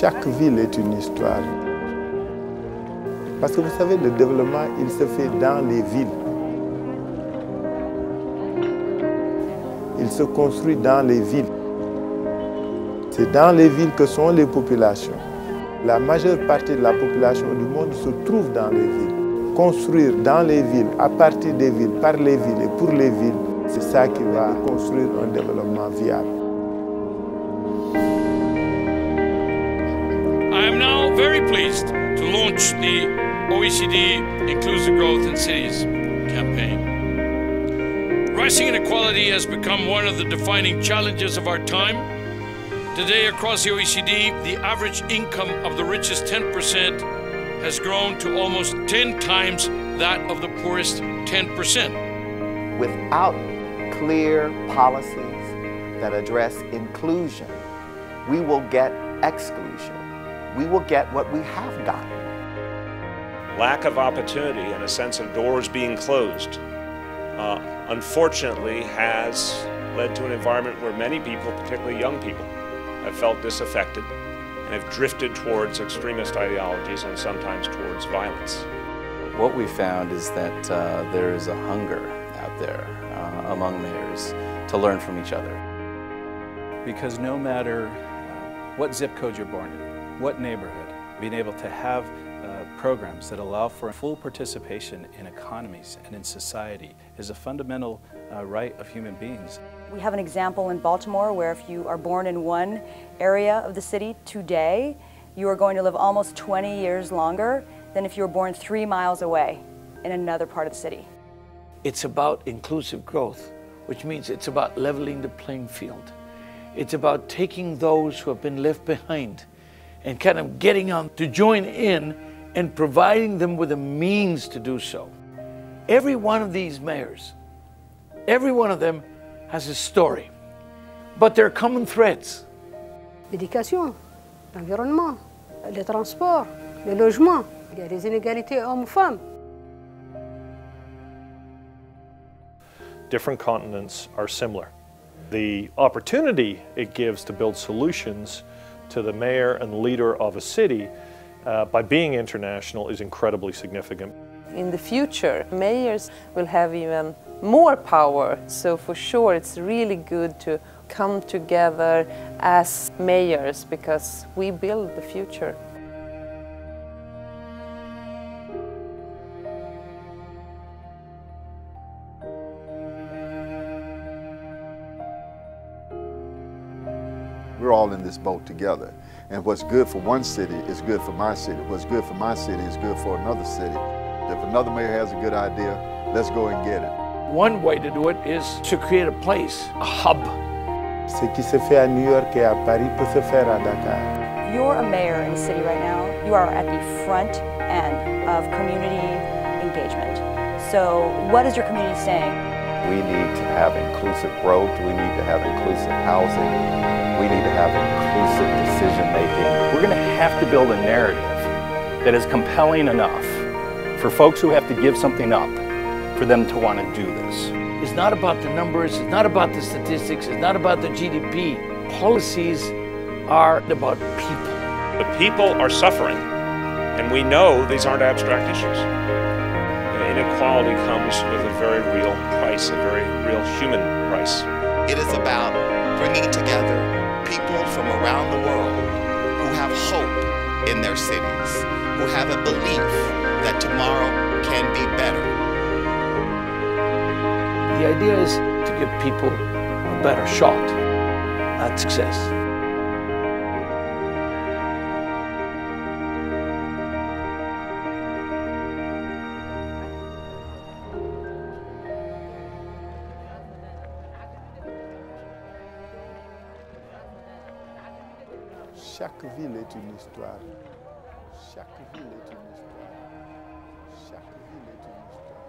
Chaque ville est une histoire. Parce que vous savez, le développement, il se fait dans les villes. Il se construit dans les villes. C'est dans les villes que sont les populations. La majeure partie de la population du monde se trouve dans les villes. Construire dans les villes, à partir des villes, par les villes et pour les villes, c'est ça qui va construire un développement viable. Very pleased to launch the OECD Inclusive Growth in Cities campaign. Rising inequality has become one of the defining challenges of our time. Today, across the OECD, the average income of the richest 10% has grown to almost 10 times that of the poorest 10%. Without clear policies that address inclusion, we will get exclusion. We will get what we have gotten. Lack of opportunity and a sense of doors being closed, uh, unfortunately, has led to an environment where many people, particularly young people, have felt disaffected and have drifted towards extremist ideologies and sometimes towards violence. What we found is that uh, there is a hunger out there uh, among mayors to learn from each other. Because no matter what zip code you're born in, what neighborhood, being able to have uh, programs that allow for full participation in economies and in society is a fundamental uh, right of human beings. We have an example in Baltimore where if you are born in one area of the city today, you are going to live almost 20 years longer than if you were born three miles away in another part of the city. It's about inclusive growth, which means it's about leveling the playing field. It's about taking those who have been left behind and kind of getting them to join in and providing them with a means to do so. Every one of these mayors, every one of them has a story, but there are common threads. L'éducation, l'environnement, les transports, le logement. Il y a des inégalités hommes-femmes. Different continents are similar. The opportunity it gives to build solutions to the mayor and leader of a city uh, by being international is incredibly significant. In the future, mayors will have even more power, so for sure it's really good to come together as mayors because we build the future. We're all in this boat together. And what's good for one city is good for my city. What's good for my city is good for another city. If another mayor has a good idea, let's go and get it. One way to do it is to create a place, a hub. Ce qui se fait à New York et à Paris peut se faire à Dakar. You're a mayor in a city right now, you are at the front end of community engagement. So what is your community saying? We need to have inclusive growth. We need to have inclusive housing. We need to have inclusive decision making. We're going to have to build a narrative that is compelling enough for folks who have to give something up for them to want to do this. It's not about the numbers, it's not about the statistics, it's not about the GDP. Policies are about people. The people are suffering, and we know these aren't abstract issues. Inequality comes with a very real price, a very real human price. It is about bringing together people from around the world who have hope in their cities, who have a belief that tomorrow can be better. The idea is to give people a better shot at success. Chaque ville est une histoire. Chaque ville est une histoire. Chaque ville est une histoire.